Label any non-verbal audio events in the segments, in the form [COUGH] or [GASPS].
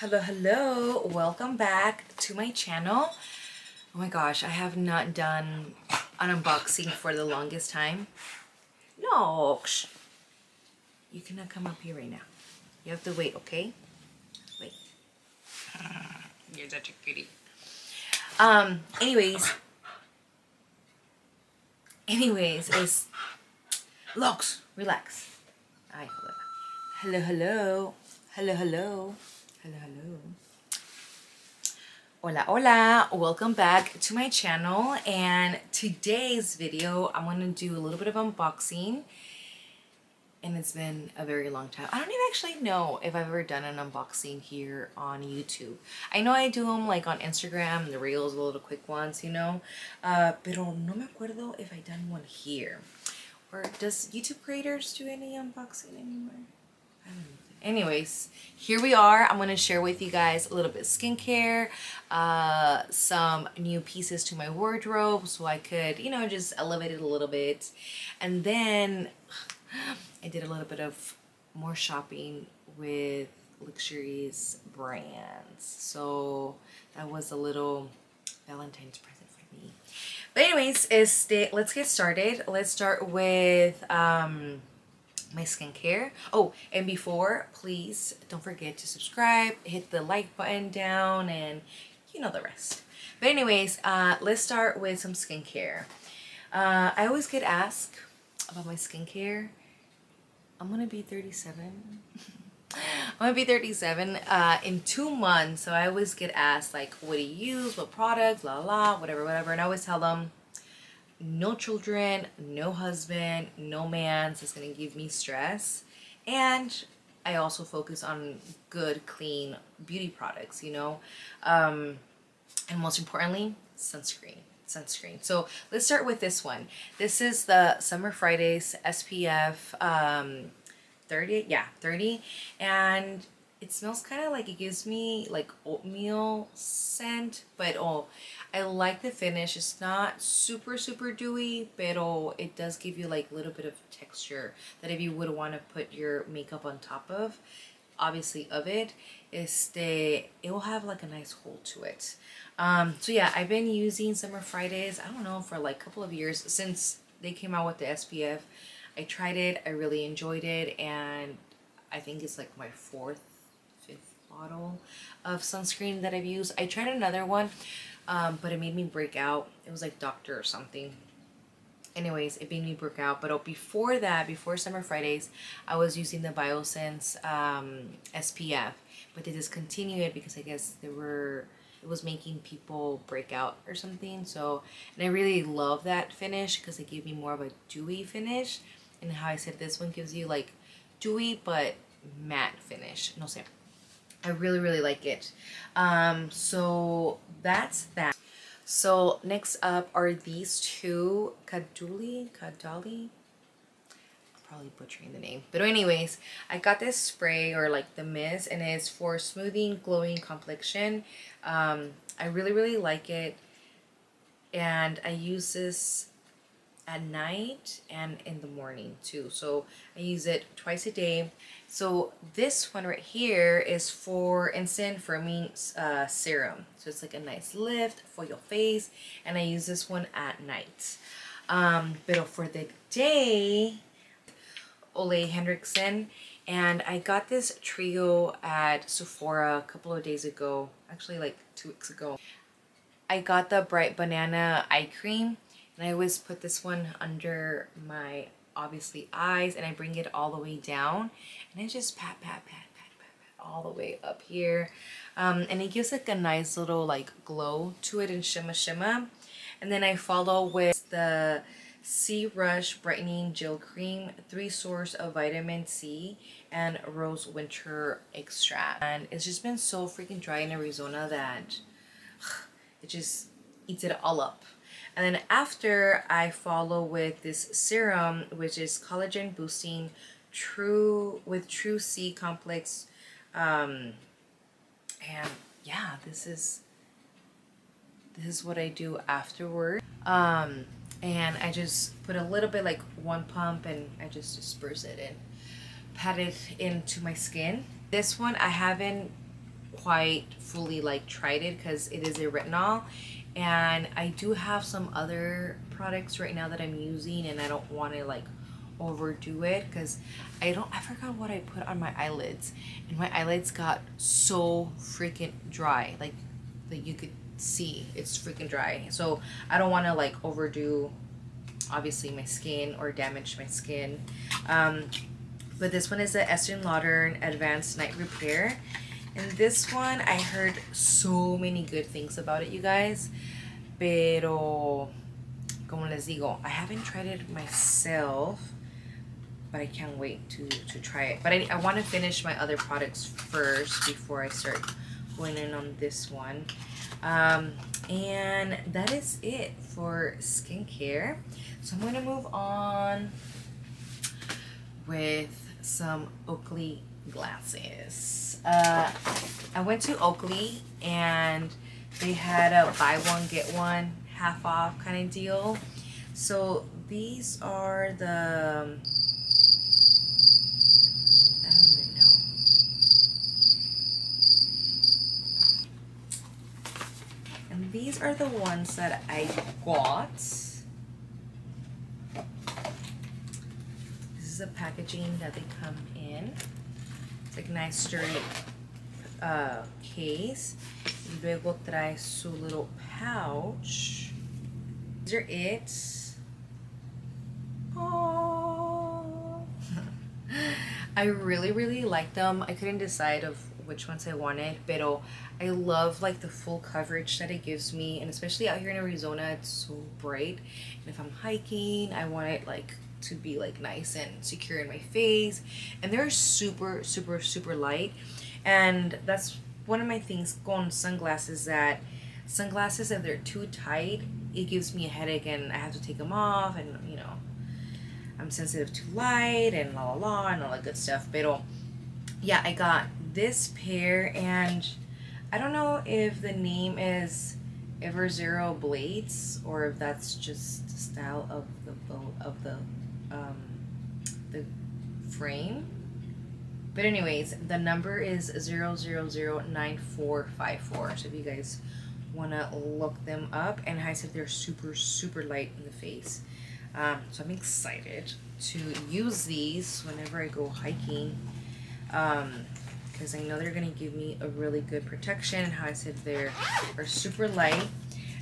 Hello, hello. Welcome back to my channel. Oh my gosh, I have not done an unboxing for the longest time. No, you cannot come up here right now. You have to wait, okay? Wait. [LAUGHS] You're such a cutie. Um, anyways. Anyways, is Lux, relax. Ay, hello, hello. Hello, hello. Hello, hello. hello. Hola, hola. Welcome back to my channel. And today's video, I'm going to do a little bit of unboxing. And it's been a very long time. I don't even actually know if I've ever done an unboxing here on YouTube. I know I do them like on Instagram, the reels, the little quick ones, you know. Uh, pero no me acuerdo if I done one here. Or does YouTube creators do any unboxing anymore? I don't know anyways here we are. I'm going to share with you guys a little bit of skincare uh, some new pieces to my wardrobe so i could you know just elevate it a little bit. And then [SIGHS] i did a little bit of more shopping with luxuries brands. So that was a little valentine's present for me. But anyways este, let's get started. Let's start with um my skincare. Oh, and before, please don't forget to subscribe, hit the like button down, and you know the rest. But anyways, uh, let's start with some skincare. Uh, I always get asked about my skincare. I'm gonna be 37. [LAUGHS] I'm gonna be 37 uh, in two months. So I always get asked like, what do you use? What products? La la, whatever, whatever. And I always tell them, no children, no husband, no man It's going to give me stress. And I also focus on good, clean beauty products, you know. Um, and most importantly, sunscreen. Sunscreen. So let's start with this one. This is the Summer Fridays SPF um, 30. Yeah, 30. And it smells kind of like it gives me like oatmeal scent, but oh, I like the finish. It's not super, super dewy, but it does give you like a little bit of texture that if you would want to put your makeup on top of, obviously of it, este, it will have like a nice hold to it. Um, so yeah, I've been using Summer Fridays, I don't know, for like a couple of years since they came out with the SPF. I tried it, I really enjoyed it, and I think it's like my fourth, fifth bottle of sunscreen that I've used. I tried another one um, but it made me break out. It was like doctor or something. Anyways, it made me break out. But before that, before Summer Fridays, I was using the Biossance um, SPF. But they discontinued it because I guess they were it was making people break out or something. So, and I really love that finish because it gave me more of a dewy finish. And how I said this one gives you like dewy but matte finish. No sé. I really, really like it. Um, so that's that. So next up are these two Kaduli, Kadali. Probably butchering the name. But anyways, I got this spray or like the mist and it's for smoothing, glowing complexion. Um, I really, really like it. And I use this at night and in the morning too. So I use it twice a day. So this one right here is for instant firming uh, serum. So it's like a nice lift for your face. And I use this one at night. Um, but for the day, Ole Henriksen And I got this trio at Sephora a couple of days ago. Actually like two weeks ago. I got the Bright Banana Eye Cream. And I always put this one under my obviously eyes and I bring it all the way down and I just pat pat pat pat pat pat all the way up here um, and it gives like a nice little like glow to it and shimmer shimmer and then I follow with the C Rush Brightening Gel Cream, three source of vitamin C and rose winter extract. And it's just been so freaking dry in Arizona that it just eats it all up. And then after I follow with this serum, which is collagen boosting true with true C complex. Um, and yeah, this is this is what I do afterward. Um, and I just put a little bit like one pump and I just disperse it and pat it into my skin. This one I haven't quite fully like tried it because it is a retinol and I do have some other products right now that I'm using and I don't want to like overdo it because I don't I forgot what I put on my eyelids. And my eyelids got so freaking dry like like you could see it's freaking dry. So I don't want to like overdo obviously my skin or damage my skin. Um, but this one is the Estee Lauder Advanced Night Repair and this one I heard so many good things about it you guys pero como les digo I haven't tried it myself but I can't wait to, to try it. But I, I want to finish my other products first before I start going in on this one. Um, and that is it for skincare. So I'm going to move on with some Oakley glasses. Uh, I went to Oakley and they had a buy one get one half off kind of deal. So these are the and these are the ones that I got. This is the packaging that they come like a nice sturdy uh, case. Luego trae su little pouch. These are it. Oh. [LAUGHS] I really, really like them. I couldn't decide of which ones I wanted, pero I love like the full coverage that it gives me, and especially out here in Arizona, it's so bright. And if I'm hiking, I want it like to be like nice and secure in my face. And they're super, super, super light. And that's one of my things con sunglasses that sunglasses if they're too tight, it gives me a headache and I have to take them off and you know I'm sensitive to light and la la la and all that good stuff. Pero yeah, I got this pair and I don't know if the name is EVZero Blades or if that's just the style of the boat of the um, the frame. But anyways, the number is 0009454. So if you guys want to look them up. And I said they're super, super light in the face. Um, so I'm excited to use these whenever I go hiking. Um, because I know they're going to give me a really good protection. And how I said they're are super light.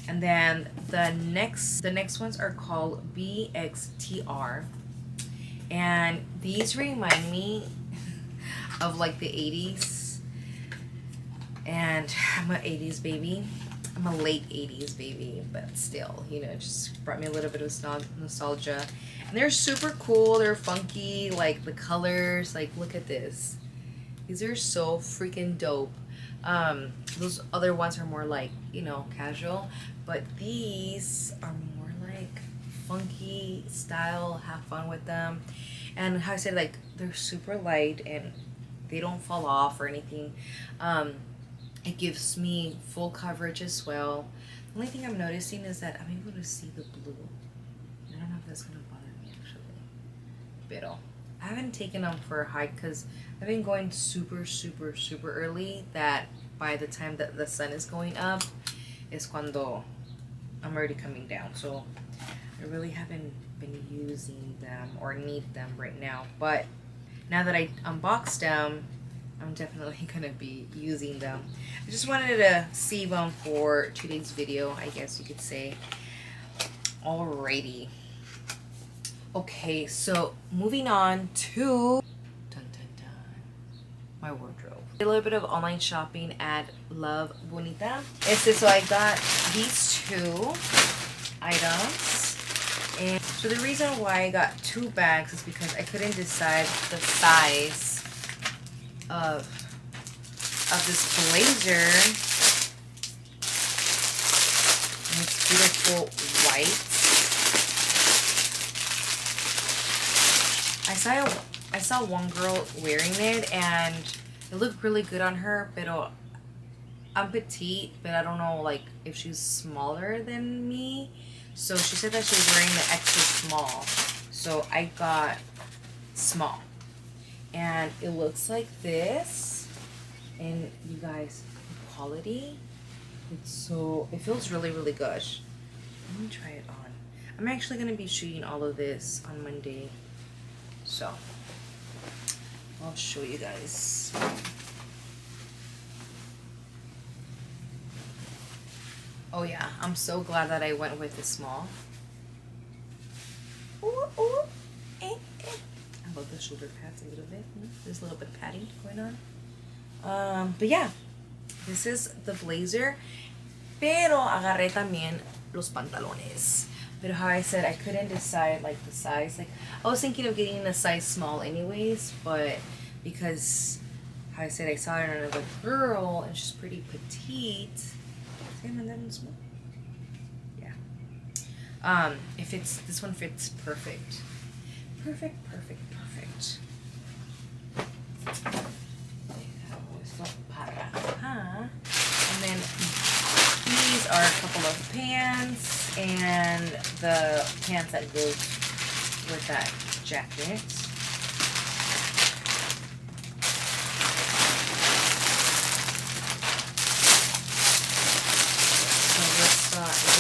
And then the next the next ones are called BXTR. And these remind me [LAUGHS] of like the 80s. And I'm an 80s baby. I'm a late 80s baby, but still, you know, just brought me a little bit of nostalgia. And they're super cool. They're funky, like the colors. Like, look at this. These are so freaking dope. Um, those other ones are more like, you know, casual. But these are more like funky style. Have fun with them. And how I said, like, they're super light and they don't fall off or anything. Um, it gives me full coverage as well. The only thing I'm noticing is that I'm able to see the blue. I don't know if that's going to bother me actually. Pero I haven't taken them for a hike because I've been going super, super, super early that by the time that the sun is going up is cuando I'm already coming down. So I really haven't been using them or need them right now. But now that I unboxed them, I'm definitely [LAUGHS] going to be using them. I just wanted to see them for today's video, I guess you could say. Alrighty. Okay, so moving on to dun, dun, dun, my wardrobe. A little bit of online shopping at Love Bonito. Este, so I got these two items. And so the reason why I got two bags is because I couldn't decide the size of of this blazer. And it's beautiful white. I saw I saw one girl wearing it and it looked really good on her, but I'm petite, but I don't know like if she's smaller than me. So she said that she was wearing the extra small. So I got small. And it looks like this. And you guys, the quality, it's so, it feels really, really good. Let me try it on. I'm actually going to be shooting all of this on Monday. So, I'll show you guys. Oh yeah, I'm so glad that I went with the small. Ooh, ooh, eh, eh. I love the shoulder pads a little bit. There's a little bit of padding going on. Um, but yeah, this is the blazer. Pero agarré también los pantalones. But how I said I couldn't decide like the size. Like I was thinking of getting a size small anyways, but because how I said I saw it on another girl and she's pretty petite. Yeah. Um, if it's this one fits perfect. Perfect, perfect, perfect. And then these are a couple of pants and the pants that goes with that jacket.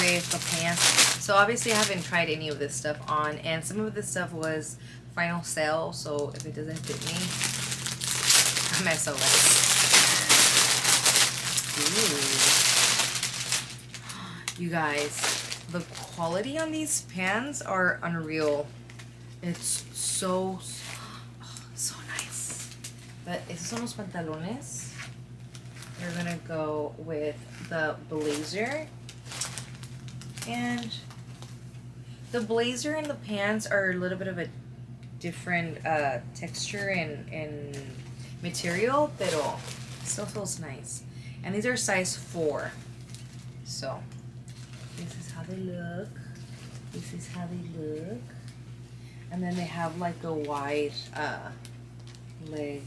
with uh, the pants. So obviously I haven't tried any of this stuff on and some of this stuff was final sale so if it doesn't fit me I'm SOS. Ooh. [GASPS] You guys, the quality on these pants are unreal. It's so, so nice. But esos son los pantalones. We're gonna go with the blazer and the blazer and the pants are a little bit of a different uh, texture and, and material, pero still feels nice. And these are size 4. So, this is how they look. This is how they look. And then they have like a wide uh, leg.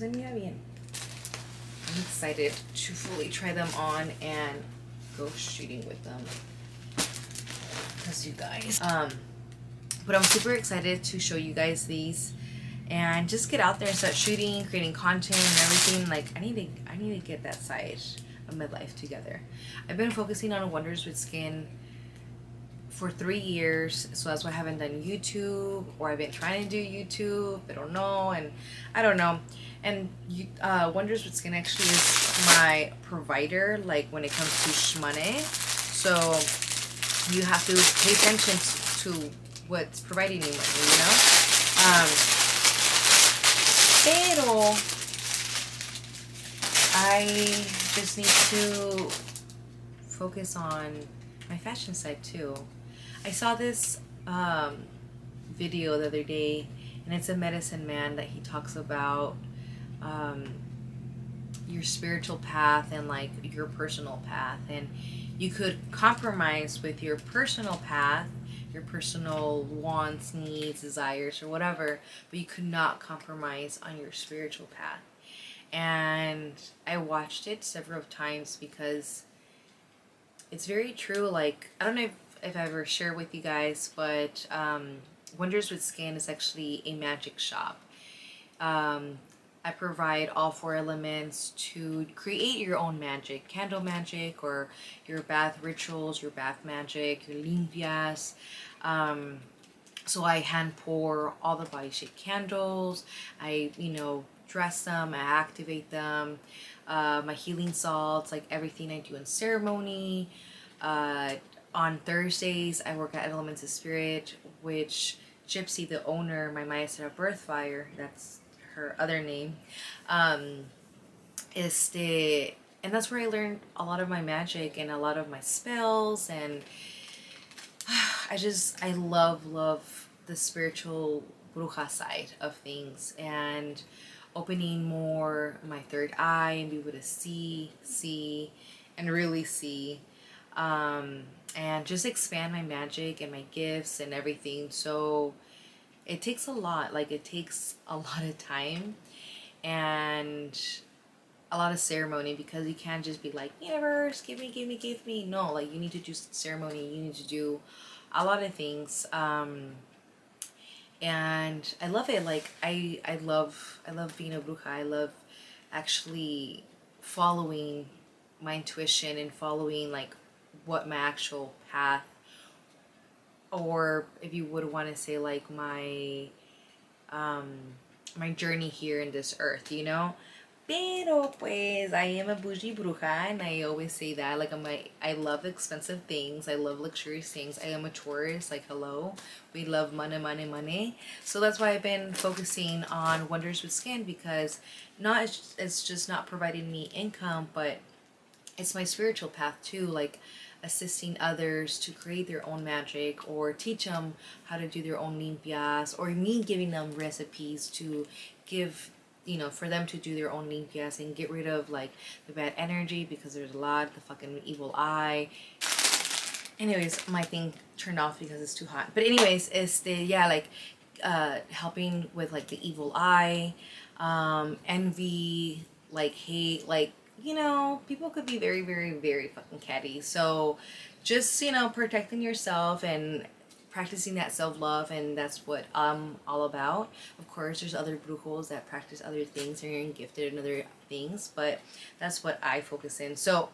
Mira bien. I'm excited to fully try them on and go shooting with them because you guys um but i'm super excited to show you guys these and just get out there and start shooting creating content and everything like i need to i need to get that side of my life together i've been focusing on wonders with skin for three years so that's why i haven't done youtube or i've been trying to do youtube i don't know and i don't know and uh, Wonders with Skin actually is my provider, like when it comes to shmoney. So you have to pay attention to what's providing you money, you know? Um, pero I just need to focus on my fashion side too. I saw this um, video the other day and it's a medicine man that he talks about um, your spiritual path and like your personal path and you could compromise with your personal path your personal wants needs desires or whatever but you could not compromise on your spiritual path and i watched it several times because it's very true like i don't know if, if i ever share with you guys but um, wonders with skin is actually a magic shop um, I provide all four elements to create your own magic, candle magic or your bath rituals, your bath magic, your limpias. Um, so I hand pour all the body shape candles. I, you know, dress them, I activate them. Uh, my healing salts, like everything I do in ceremony. Uh, on Thursdays, I work at Elements of Spirit, which Gypsy, the owner, my Maya Birth Fire, that's her other name. Um, este, and that's where I learned a lot of my magic and a lot of my spells and [SIGHS] I just, I love, love the spiritual bruja side of things and opening more my third eye and be able to see, see, and really see. Um, and just expand my magic and my gifts and everything. So it takes a lot like it takes a [LAUGHS] lot of time and a lot of ceremony because you can't just be like universe give me give me give me no like you need to do ceremony you need to do a lot of things um and i love it like i i love i love being a bruja. I love actually following my intuition and following like what my actual path or if you would want to say like my um my journey here in this earth you know Pero pues I am a bougie bruja and I always say that like I'm like I love expensive things. I love luxurious things. I am a tourist like hello. We love money money money. So that's why I've been focusing on Wonders with Skin because not it's, it's just not providing me income but it's my spiritual path too like assisting others to create their own magic or teach them how to do their own limpias or me giving them recipes to give you know, for them to do their own limpias and get rid of like the bad energy because there's a lot, of the fucking evil eye. Anyways, my thing turned off because it's too hot. But anyways, it's the yeah, like uh helping with like the evil eye, um, envy, like hate, like you know, people could be very, very, very fucking catty. So just, you know, protecting yourself and practicing that self-love and that's what I'm all about. Of course, there's other brujos that practice other things and you're gifted in other things, but that's what I focus in. So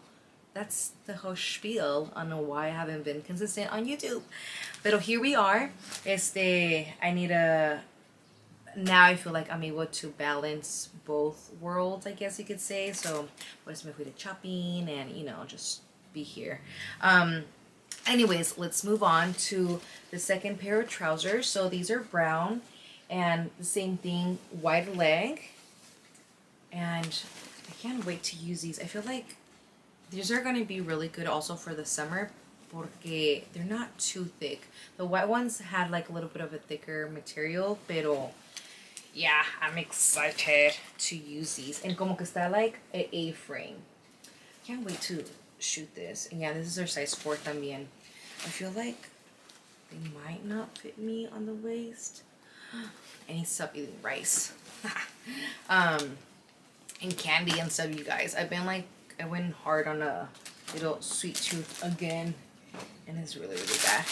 that's the whole spiel on why I haven't been consistent on YouTube. But here we are. Este, I need a now I feel like I'm able to balance both worlds, I guess you could say. So, what is my way to chopping and, you know, just be here. Um, anyways, let's move on to the second pair of trousers. So these are brown and the same thing, wide leg. And I can't wait to use these. I feel like these are going to be really good also for the summer porque they're not too thick. The white ones had like a little bit of a thicker material, pero yeah, I'm excited to use these. And como que está like a A-frame. Can't wait to shoot this. And yeah, this is our size 4 también. I feel like they might not fit me on the waist. [GASPS] I need to stop eating rice. [LAUGHS] um, and candy and stuff, you guys. I've been like, I went hard on a little sweet tooth again. And it's really, really bad.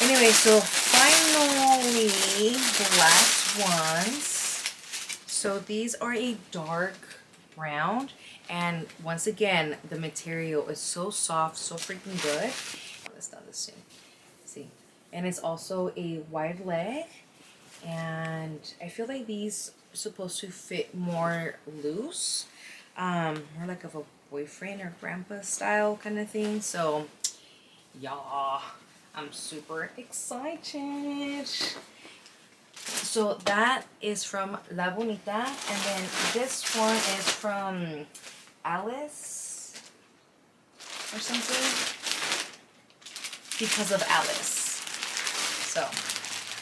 Anyway, so finally, the last ones. So these are a dark brown. And once again, the material is so soft, so freaking good. Let's done this soon. See. And it's also a wide leg. And I feel like these are supposed to fit more loose. Um, more like of a boyfriend or grandpa style kind of thing. So, yeah, I'm super excited. So that is from La Bonita. And then this one is from Alice or something because of Alice. So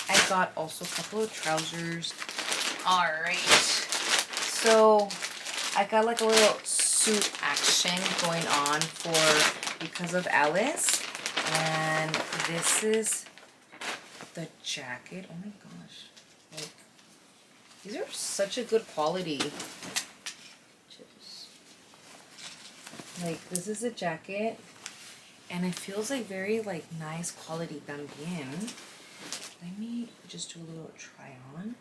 I got also a couple of trousers. Alright. So I got like a little suit action going on for because of Alice. And this is the jacket. Oh my gosh. Like these are such a good quality. Like, this is a jacket. And it feels like very, like, nice quality también. Let me just do a little try on.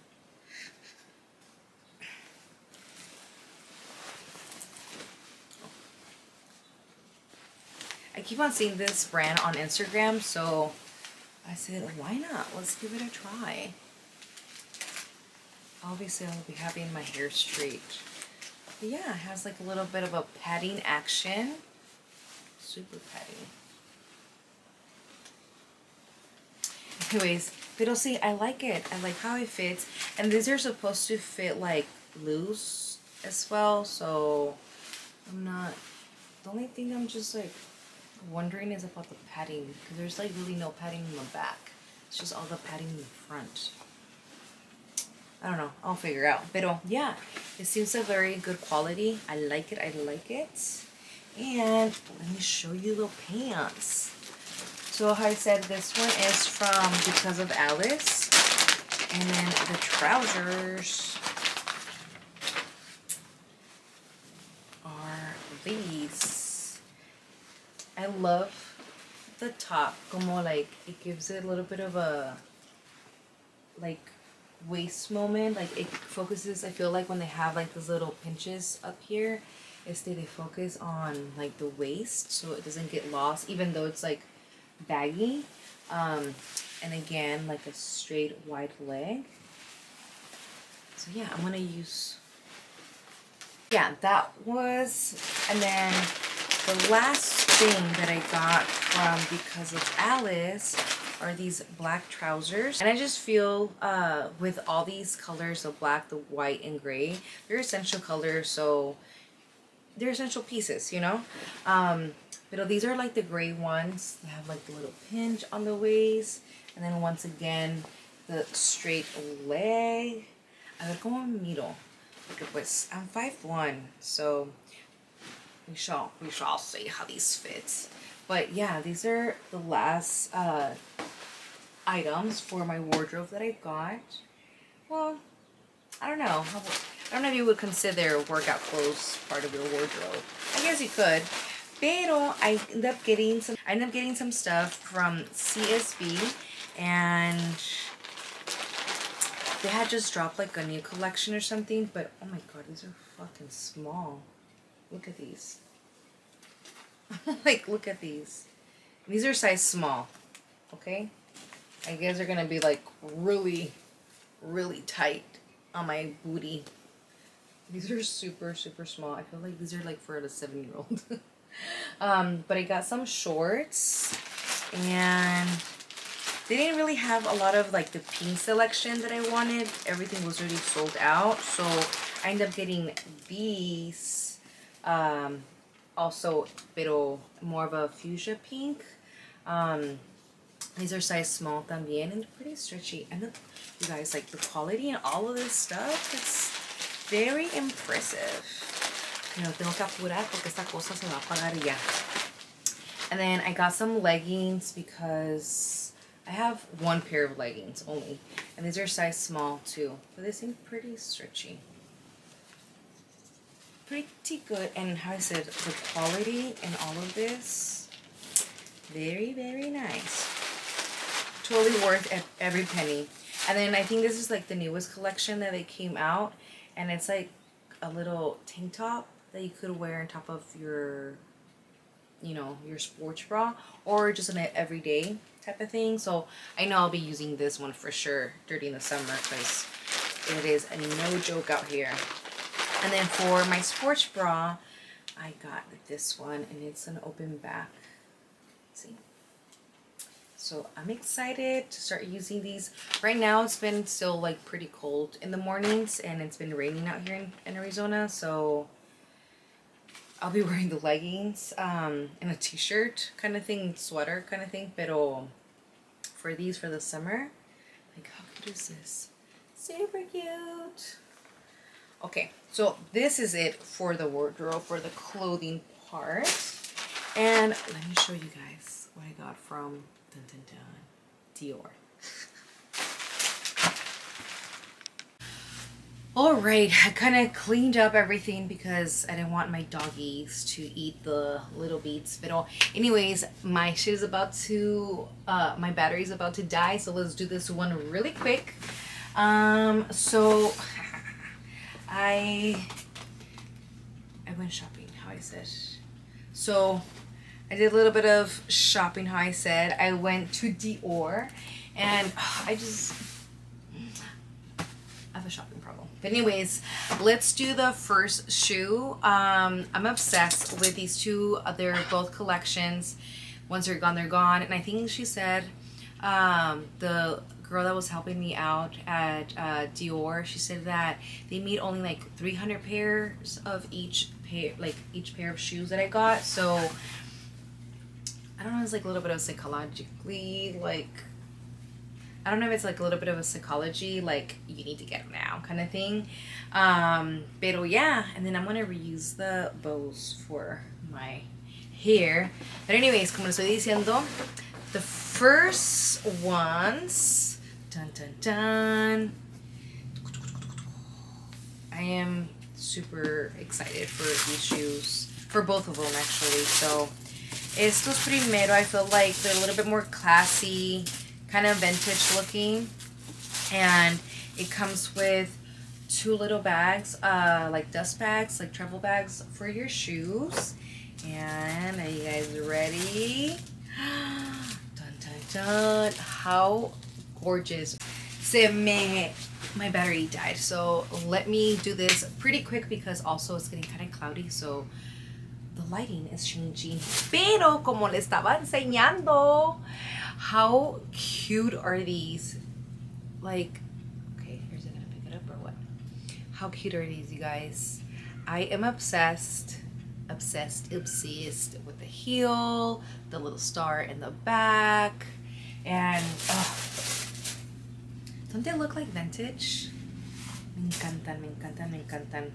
I keep on seeing this brand on Instagram, so I said, why not? Let's give it a try. Obviously, I'll be having my hair straight. Yeah, it has like a little bit of a padding action. Super padding. Anyways, but see, I like it. I like how it fits. And these are supposed to fit like loose as well. So I'm not, the only thing I'm just like wondering is about the padding. Because there's like really no padding in the back. It's just all the padding in the front. I don't know. I'll figure out. But yeah, it seems a very good quality. I like it. I like it. And let me show you the pants. So I said this one is from Because of Alice. And then the trousers are these. I love the top. Como like, it gives it a little bit of a, like, waist moment. Like it focuses, I feel like when they have like those little pinches up here, is they, they focus on like the waist so it doesn't get lost even though it's like baggy. Um, and again, like a straight wide leg. So yeah, I'm gonna use, yeah, that was, and then the last thing that I got from Because of Alice are these black trousers. And I just feel uh, with all these colors, the black, the white, and gray, they're essential colors, so they're essential pieces, you know? Um, but these are like the gray ones. They have like the little pinch on the waist. And then once again, the straight leg. A ver cómo miro. Porque pues, I'm 5'1", so we shall, we shall see how these fit. But yeah, these are the last uh, items for my wardrobe that I got. Well, I don't know. I don't know if you would consider workout clothes part of your wardrobe. I guess you could. Pero I end up getting some I end up getting some stuff from CSB and they had just dropped like a new collection or something, but oh my god, these are fucking small. Look at these. [LAUGHS] like look at these. These are size small. Okay? I guess they're gonna be like really, really tight on my booty. These are super, super small. I feel like these are like for a seven year old. [LAUGHS] um, but I got some shorts and they didn't really have a lot of like the pink selection that I wanted. Everything was already sold out. So I ended up getting these um, also, pero more of a fuchsia pink. Um, these are size small también and pretty stretchy. And you guys, like the quality and all of this stuff, it's very impressive. No tengo que apurar porque esta cosa se va a apagar ya. And then I got some leggings because I have one pair of leggings only. And these are size small too. But they seem pretty stretchy. Pretty good. And how I said, the quality and all of this, very, very nice. Totally worth every penny. And then I think this is like the newest collection that they came out. And it's like a little tank top that you could wear on top of your, you know, your sports bra. Or just an everyday type of thing. So I know I'll be using this one for sure during the summer because it is a no joke out here. And then for my sports bra, I got this one and it's an open back. See? So I'm excited to start using these. Right now it's been still like pretty cold in the mornings and it's been raining out here in, in Arizona. So I'll be [LAUGHS] wearing the leggings um, and a t-shirt kind of thing, sweater kind of thing. Pero for these for the summer, like how cute is this? Super cute. Okay, so this is it for the wardrobe, for the clothing part. And let me show you guys what I got from dun, dun, dun, Dior. Alright, I kind of cleaned up everything because I didn't want my doggies to eat the little. But all anyways, my shit is about to, uh, my battery is about to die. So let's do this one really quick. Um, so [LAUGHS] I I went shopping, how I said. So I did a little bit of shopping, how I said. I went to Dior and [SIGHS] I just have a shopping problem. But anyways, let's do the first shoe. Um, I'm obsessed with these two. They're both collections. Once they're gone, they're gone. And I think she said um, the girl that was helping me out at uh, Dior, she said that they made only like 300 pairs of each pair, like each pair of shoes that I got. So don't know, it's like a little bit of psychologically, like, I don't know if it's like a little bit of a psychology, like you need to get them now kind of thing. Um, pero yeah, and then I'm going to reuse the bows for my hair. But anyways, como estoy diciendo, the first ones Dun dun dun. I am super excited for these shoes. For both of them actually. So estos primero I feel like they're a little bit more classy, kind of vintage looking. And It comes with two little bags, uh, like dust bags, like travel bags for your shoes. And are you guys ready? [GASPS] dun dun dun. How gorgeous. Se me, my battery died. So let me do this pretty quick because also it's getting kind of cloudy. So the lighting is changing. Pero como le estaba enseñando, how cute are these? Like, okay, here's it gonna pick it up or what? How cute are these, you guys? I am obsessed, obsessed, obsessed with the heel, the little star in the back, and oh, don't they look like vintage? Me encantan, me encantan, me encantan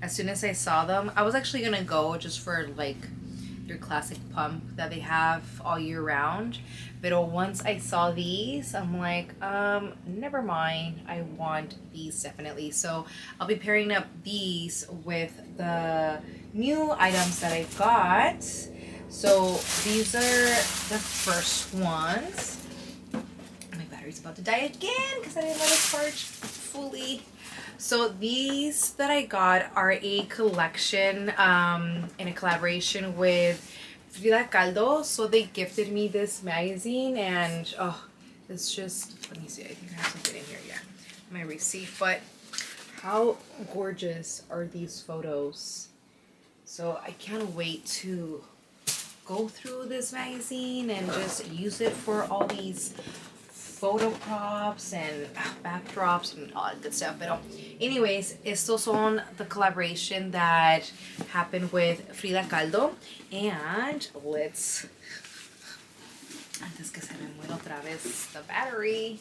as soon as I saw them, I was actually gonna go just for like your classic pump that they have all year round. But once I saw these, I'm like, um, never mind. I want these definitely. So I'll be pairing up these with the new items that I got. So these are the first ones. My battery's about to die again because I didn't let it charge fully. So these that I got are a collection um, in a collaboration with Frida Kahlo. So they gifted me this magazine and oh, it's just, let me see, I think I have something in here, yeah. My receipt, but how gorgeous are these photos? So I can't wait to go through this magazine and just use it for all these photo props and ah, backdrops and all that good stuff. But anyways, estos son the collaboration that happened with Frida Kahlo. And let's, antes que se me muera otra vez the battery.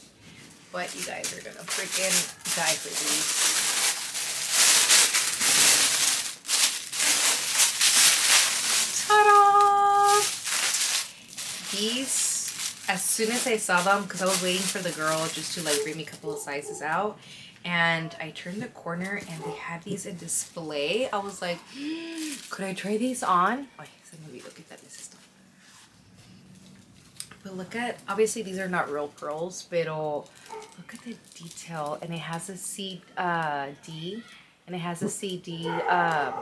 But you guys are gonna freaking die for these. Ta-da! These as soon as I saw them, because I was waiting for the girl just to like bring me a couple of sizes out, and I turned the corner and they had these in display. I was like, [GASPS] could I try these on? Ay, se me olvidó quitar esto. But look at, obviously these are not real pearls, pero look at the detail. And it has a CD, uh, D, and it has a CD, um,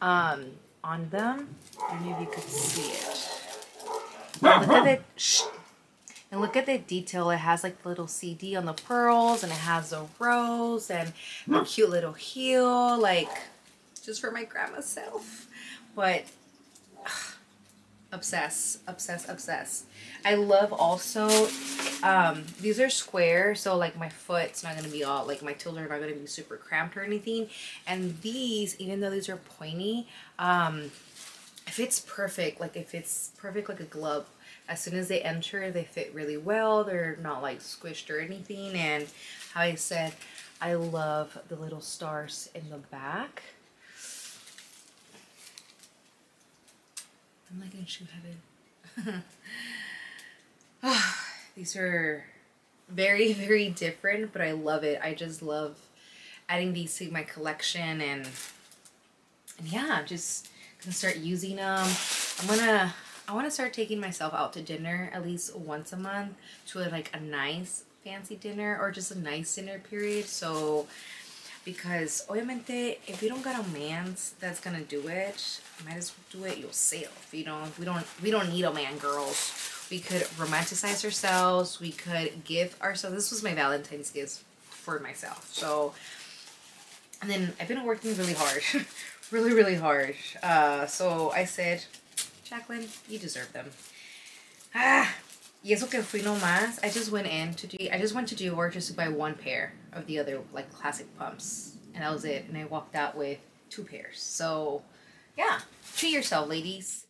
um, on them. I don't know if you could see it look at the shh, and look at the detail. It has like the little CD on the pearls and it has a rose and a cute little heel, like just for my grandma's self. But ugh, obsess, obsess, obsess. I love also, um, these are square, so like my foot's not going to be all, like my toes are not going to be super cramped or anything. And these, even though these are pointy, um, if it's perfect, like if it's perfect like a glove, as soon as they enter, they fit really well. They're not like squished or anything. And how I said, I love the little stars in the back. I'm like in shoe heaven. [LAUGHS] Ah, these are very, very different, but I love it. I just love adding these to my collection and, and yeah, just gonna start using them. I'm gonna, I want to start taking myself out to dinner at least once a month to a, like a nice fancy dinner or just a nice dinner period. So, because obviamente if you don't got a man that's gonna do it, might as well do it yourself. You know, we don't we don't need a man, girls. We could romanticize ourselves. We could give ourselves. This was my Valentine's gift for myself. So, and then I've been working really hard [LAUGHS] really, really hard. Uh, so I said, Jacqueline, you deserve them. Ah, y eso que fui nomás, I just went in to do, I just went to Dior just to buy one pair of the other, like, classic pumps. And that was it. And I walked out with two pairs. So, yeah, treat yourself, ladies.